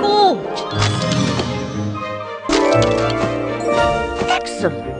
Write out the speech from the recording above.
Cool. Excellent.